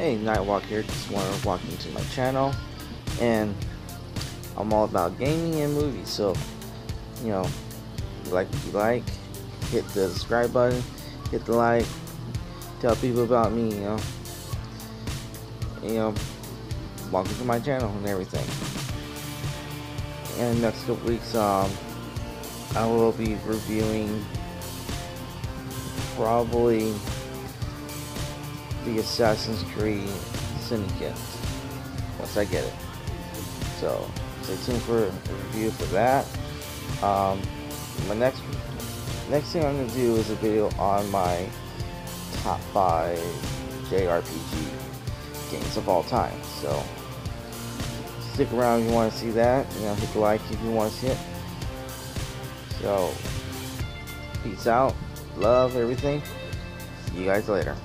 Hey, Nightwalk here, just want to walk into my channel, and I'm all about gaming and movies, so, you know, you like what you like, hit the subscribe button, hit the like, tell people about me, you know, you know, welcome to my channel and everything. And next couple weeks, um, I will be reviewing probably the Assassin's Creed Syndicate once I get it. So stay tuned for a review for that. Um, my next next thing I'm gonna do is a video on my top five JRPG games of all time. So stick around if you want to see that. You know, hit the like if you want to see it. So peace out, love everything. See you guys later.